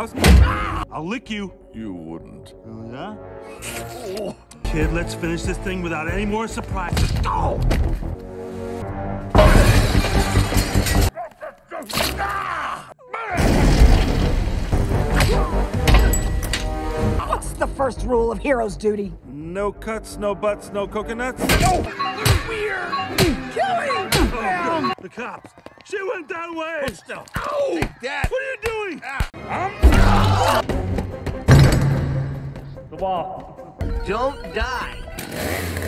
house, I'll lick you. You wouldn't. Oh, yeah? Kid, let's finish this thing without any more surprises. Go! What's the first rule of hero's duty? No cuts, no butts, no coconuts. The cops. She went that way. Still. Ow! Take that! Wall. Don't die.